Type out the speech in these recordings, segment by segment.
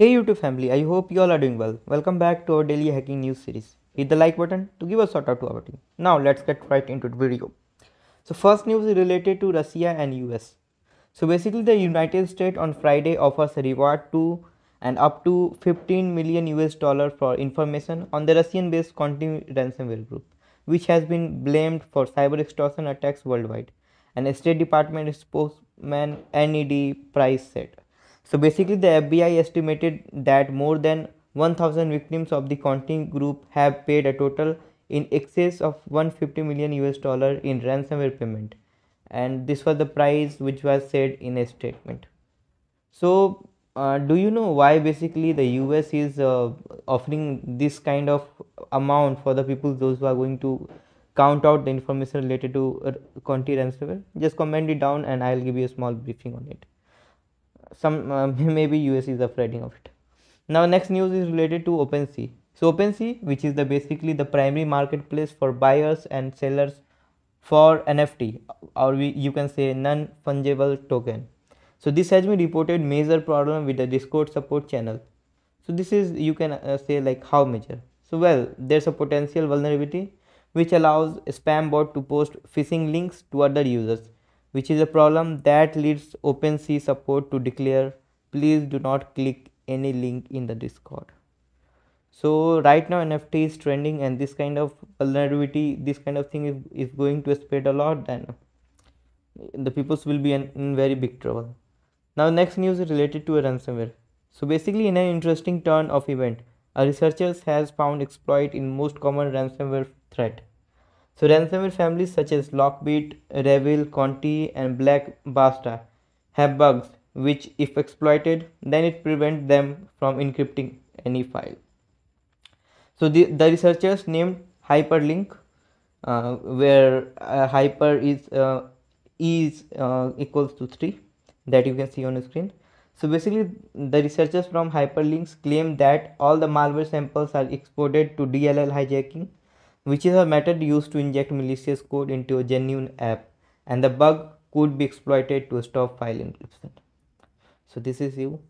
Hey YouTube family, I hope you all are doing well. Welcome back to our daily hacking news series. Hit the like button to give a shout out to our team. Now let's get right into the video. So first news is related to Russia and US. So basically the United States on Friday offers a reward to and up to 15 million US dollar for information on the Russian based Conti ransomware group which has been blamed for cyber extortion attacks worldwide. And State Department spokesman Ned Price said. So basically the FBI estimated that more than 1000 victims of the Conti group have paid a total in excess of 150 million US dollar in ransomware payment and this was the price which was said in a statement. So uh, do you know why basically the US is uh, offering this kind of amount for the people those who are going to count out the information related to uh, Conti ransomware? Just comment it down and I'll give you a small briefing on it some uh, maybe us is afraid of it now next news is related to OpenSea. So OpenSea, which is the basically the primary marketplace for buyers and sellers for NFT or we, you can say non-fungible token. So this has been reported major problem with the Discord support channel. So this is you can uh, say like how major. So well there's a potential vulnerability which allows spam bot to post phishing links to other users which is a problem that leads OpenSea support to declare. Please do not click any link in the discord. So right now nft is trending and this kind of vulnerability this kind of thing is, is going to spread a lot then the peoples will be in, in very big trouble. Now next news is related to a ransomware. So basically in an interesting turn of event a researcher has found exploit in most common ransomware threat so ransomware families such as Lockbit, Revil, Conti and Black Basta have bugs which if exploited then it prevents them from encrypting any file. So the, the researchers named hyperlink uh, where uh, hyper is uh, is uh, equals to 3 that you can see on the screen. So basically the researchers from hyperlinks claim that all the malware samples are exported to DLL hijacking which is a method used to inject malicious code into a genuine app and the bug could be exploited to stop file encryption. So this is you.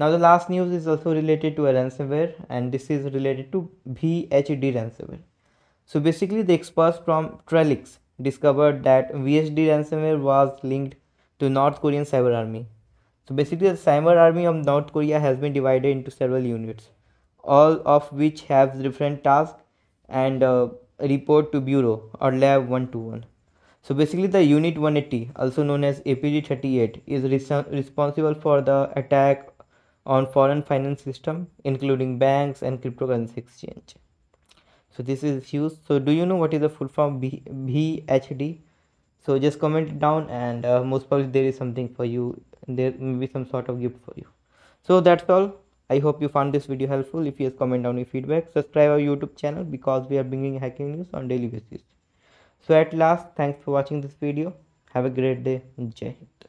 Now the last news is also related to a ransomware and this is related to VHD ransomware. So basically the experts from Trellix discovered that VHD ransomware was linked to North Korean cyber army. So basically the cyber army of North Korea has been divided into several units, all of which have different tasks and uh, report to bureau or lab 121 so basically the unit 180 also known as APT 38 is res responsible for the attack on foreign finance system including banks and cryptocurrency exchange. So this is used so do you know what is the full form B VHD so just comment down and uh, most probably there is something for you. There may be some sort of gift for you. So that's all I hope you found this video helpful. If yes, comment down your feedback. Subscribe our YouTube channel because we are bringing hacking news on daily basis. So at last, thanks for watching this video. Have a great day. Jai Hind.